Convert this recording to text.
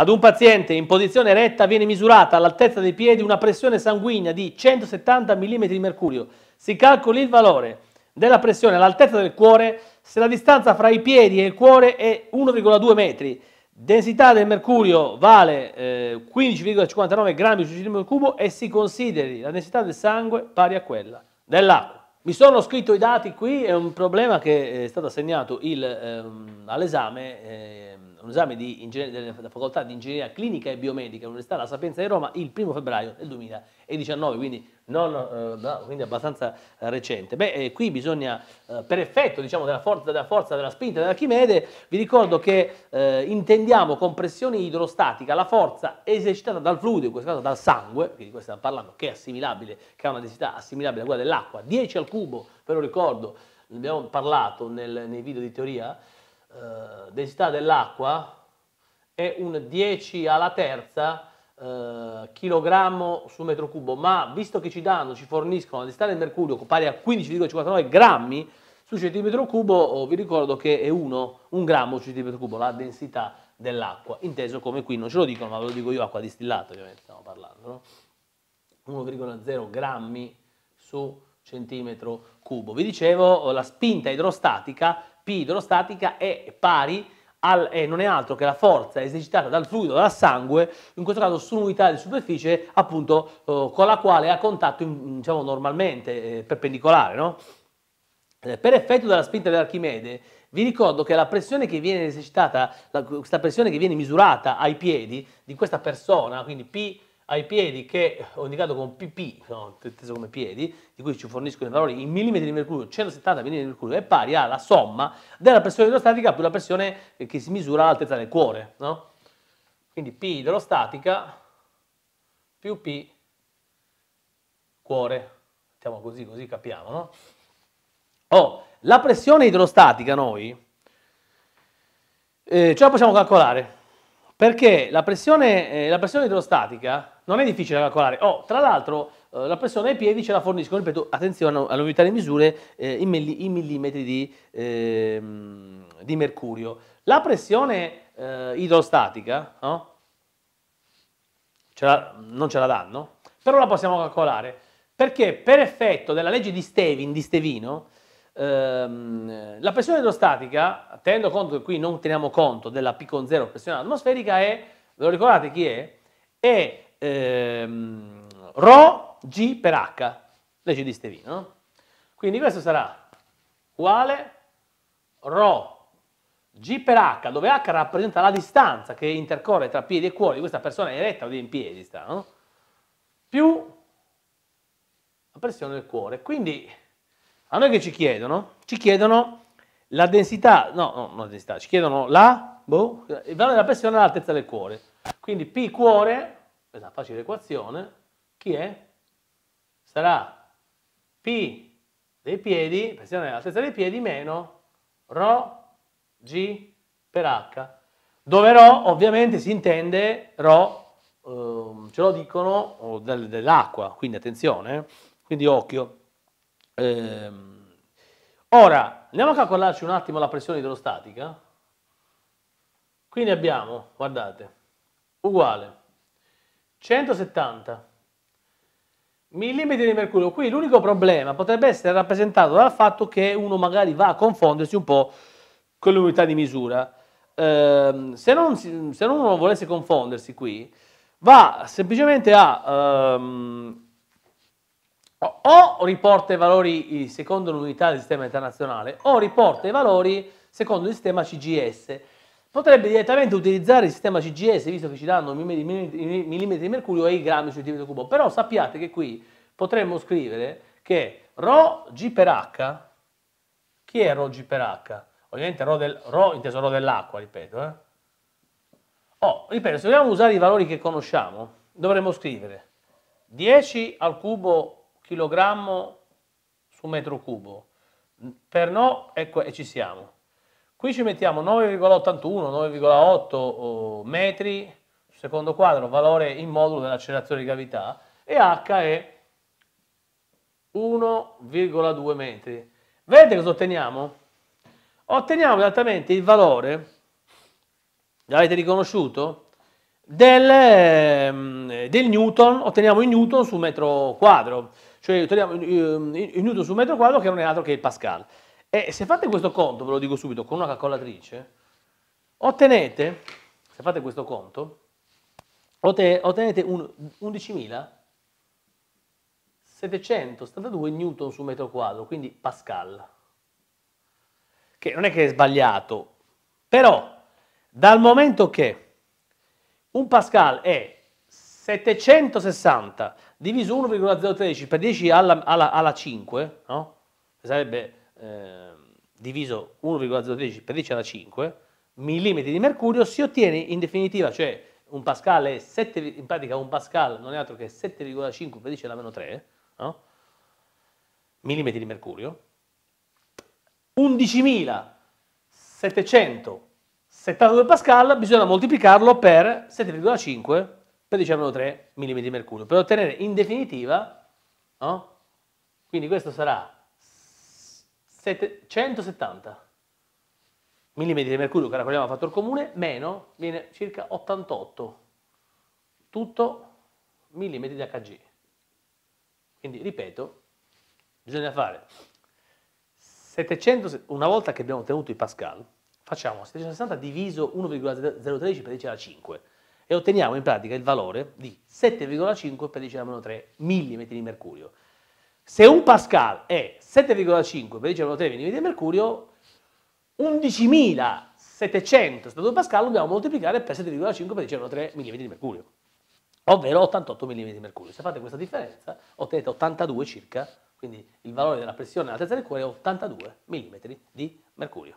Ad un paziente in posizione retta viene misurata all'altezza dei piedi una pressione sanguigna di 170 mm mercurio. Si calcoli il valore della pressione all'altezza del cuore se la distanza fra i piedi e il cuore è 1,2 metri. Densità del mercurio vale eh, 15,59 grammi su centimetro cubo e si consideri la densità del sangue pari a quella dell'acqua. Mi sono scritto i dati qui, è un problema che è stato assegnato ehm, all'esame, eh, un esame della facoltà di ingegneria clinica e biomedica all'Università La Sapienza di Roma il 1 febbraio del 2019, quindi non, eh, no, quindi abbastanza eh, recente. Beh, eh, qui bisogna, per effetto diciamo, della, forza, della, forza, della spinta dell'Archimede, vi ricordo che eh, intendiamo con pressione idrostatica la forza esercitata dal fluido, in questo caso dal sangue, quindi di questo stiamo parlando, che è assimilabile, che ha una densità assimilabile a quella dell'acqua, 10 al cubo, ve lo ricordo, ne abbiamo parlato nel, nei video di teoria, densità dell'acqua è un 10 alla terza eh, chilogrammo su metro cubo, ma visto che ci danno, ci forniscono la densità del mercurio pari a 15,59 grammi su centimetro cubo, oh, vi ricordo che è 1, un grammo su centimetro cubo la densità dell'acqua, inteso come qui, non ce lo dicono, ma ve lo dico io, acqua distillata ovviamente stiamo parlando, no? 1,0 grammi su centimetro cubo. Vi dicevo, la spinta idrostatica, P idrostatica, è pari al, eh, non è altro che la forza esercitata dal fluido, dal sangue, in questo caso su un'unità di superficie appunto eh, con la quale ha contatto in, diciamo, normalmente eh, perpendicolare. No? Eh, per effetto della spinta dell'Archimede, vi ricordo che la pressione che viene esercitata, la, questa pressione che viene misurata ai piedi di questa persona, quindi P ai piedi che ho indicato come PP, inteso come piedi, di cui ci forniscono i valori in millimetri di mercurio, 170 mm di mercurio, è pari alla somma della pressione idrostatica più la pressione che si misura all'altezza del cuore. No? Quindi P idrostatica più P cuore. Mettiamo così, così capiamo. No? Oh, la pressione idrostatica noi eh, ce la possiamo calcolare perché la pressione, eh, la pressione idrostatica non è difficile da calcolare. Oh, tra l'altro eh, la pressione ai piedi ce la forniscono, ripeto, attenzione alle unità di misure eh, in, milli, in, millimetri di, eh, di, mercurio. La pressione eh, idrostatica no? ce la, non ce la danno, però la possiamo calcolare, perché per effetto della legge di Stevin, di Stevino, ehm, la pressione idrostatica, tenendo conto che qui non teniamo conto della P con 0 pressione atmosferica, è, ve lo ricordate chi è? È ehm, Rho G per H, legge di Stevino. No? Quindi questo sarà uguale Rho G per H, dove H rappresenta la distanza che intercorre tra piedi e cuore di questa persona eretta o in piedi, sta, no? più la pressione del cuore. Quindi a noi che ci chiedono? Ci chiedono la densità, no, no, non la densità, ci chiedono la, boh, il valore della pressione all'altezza del cuore. Quindi P cuore Esatto, questa facile equazione, chi è? Sarà P dei piedi, pensiamo all'altezza dei piedi, meno Rho G per H, dove Rho ovviamente si intende Rho, ehm, ce lo dicono, del, dell'acqua, quindi attenzione, eh. quindi occhio. Ehm, ora, andiamo a calcolarci un attimo la pressione idrostatica. Quindi abbiamo, guardate, uguale 170 millimetri di mercurio. Qui l'unico problema potrebbe essere rappresentato dal fatto che uno magari va a confondersi un po' con l'unità di misura. Eh, se, non, se non uno volesse confondersi qui, va semplicemente a ehm, o riporta i valori secondo l'unità del sistema internazionale o riporta i valori secondo il sistema CGS. Potrebbe direttamente utilizzare il sistema CGS, visto che ci danno millimetri di mercurio e i grammi su centimetro cubo, però sappiate che qui potremmo scrivere che ρ G per H, chi è ρ G per H? Ovviamente ρ, del, ρ inteso ρ dell'acqua, ripeto. Eh? Oh, ripeto, se vogliamo usare i valori che conosciamo, dovremmo scrivere 10 al cubo chilogrammo su metro cubo, per no, ecco, e ci siamo. Qui ci mettiamo 9,81, 9,8 metri secondo quadro, valore in modulo dell'accelerazione di gravità, e H è 1,2 metri. Vedete cosa otteniamo? Otteniamo esattamente il valore, l'avete riconosciuto? del, ehm, del Newton, otteniamo i Newton su metro quadro, cioè otteniamo i, i Newton su metro quadro che non è altro che il Pascal. E se fate questo conto, ve lo dico subito, con una calcolatrice, ottenete, se fate questo conto, ottenete 11.772 newton su metro quadro, quindi Pascal, che non è che è sbagliato, però dal momento che un Pascal è 760 diviso 1,013 per 10 alla, alla, alla 5, no? sarebbe eh, diviso 1,013 per 10 alla 5 mm di mercurio, si ottiene in definitiva, cioè un Pascal è 7, in pratica un Pascal non è altro che 7,5 per 10 alla meno 3 no? mm di mercurio, 11.772 Pascal bisogna moltiplicarlo per 7,5 per 10 alla meno 3 mm di mercurio per ottenere in definitiva, no? quindi questo sarà 170 mm di mercurio che calcoliamo a fattor comune, meno viene circa 88, tutto mm di Hg. Quindi, ripeto, bisogna fare 700, una volta che abbiamo ottenuto i Pascal, facciamo 760 diviso 1,013 per 10 alla 5 e otteniamo in pratica il valore di 7,5 per 10 alla 3 mm di mercurio. Se un Pascal è 7,5 per 10 alla 3 mm di mercurio, 11.700 stato Pascal dobbiamo moltiplicare per 7,5 per 10 3 mm di mercurio, ovvero 88 mm di mercurio. Se fate questa differenza ottenete 82 circa, quindi il valore della pressione all'altezza del cuore è 82 mm di mercurio.